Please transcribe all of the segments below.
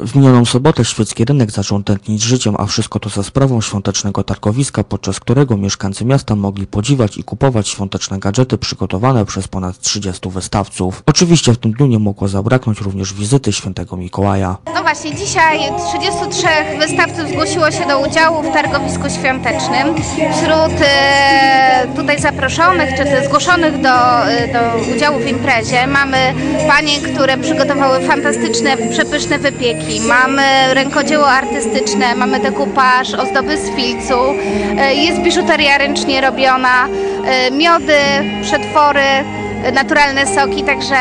W minioną sobotę świecki rynek zaczął tętnić życiem, a wszystko to za sprawą świątecznego targowiska, podczas którego mieszkańcy miasta mogli podziwiać i kupować świąteczne gadżety przygotowane przez ponad 30 wystawców. Oczywiście w tym dniu nie mogło zabraknąć również wizyty świętego Mikołaja. No właśnie, dzisiaj 33 wystawców zgłosiło się do udziału w targowisku świątecznym. Wśród e, tutaj zaproszonych, czy zgłoszonych do, e, do udziału w imprezie mamy panie, które przygotowały fantastyczne, przepyszne wypieki. Mamy rękodzieło artystyczne, mamy dekupaż, ozdoby z filcu, e, jest biżuteria ręcznie robiona, e, miody, przetwory, naturalne soki, także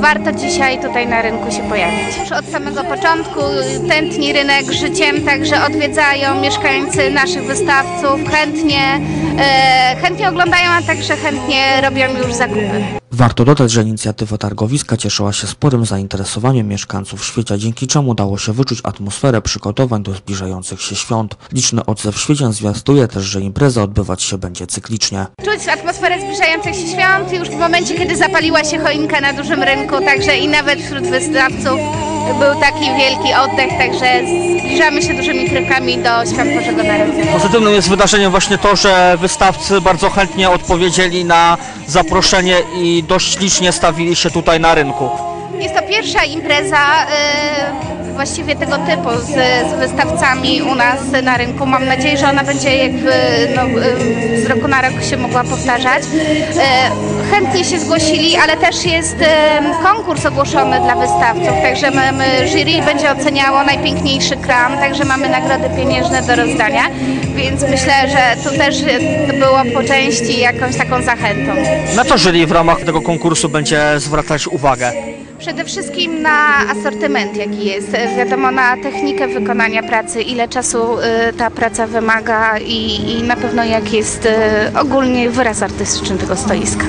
warto dzisiaj tutaj na rynku się pojawić. Już od samego początku tętni rynek życiem, także odwiedzają mieszkańcy naszych wystawców, chętnie, e, chętnie oglądają, a także chętnie robią już zakupy. Warto dodać, że inicjatywa targowiska cieszyła się sporym zainteresowaniem mieszkańców świecia, dzięki czemu dało się wyczuć atmosferę przygotowań do zbliżających się świąt. Liczny odzew świecian zwiastuje też, że impreza odbywać się będzie cyklicznie. Czuć atmosferę zbliżających się świąt już w momencie, kiedy zapaliła się choinka na dużym rynku, także i nawet wśród wystawców był taki wielki oddech, także zbliżamy się dużymi krokami do świąt Bożego Narodzenia. Pozytywnym jest wydarzeniem właśnie to, że wystawcy bardzo chętnie odpowiedzieli na zaproszenie i dość licznie stawili się tutaj na rynku. Jest to pierwsza impreza y, właściwie tego typu z, z wystawcami u nas na rynku. Mam nadzieję, że ona będzie jakby no, z roku na rok się mogła powtarzać. Y, chętnie się zgłosili, ale też jest konkurs ogłoszony dla wystawców, także mamy, jury będzie oceniało najpiękniejszy kram, także mamy nagrody pieniężne do rozdania, więc myślę, że tu też było po części jakąś taką zachętą. Na to jury w ramach tego konkursu będzie zwracać uwagę. Przede wszystkim na asortyment, jaki jest. Wiadomo, na technikę wykonania pracy, ile czasu y, ta praca wymaga i, i na pewno jak jest y, ogólnie wyraz artystyczny tego stoiska.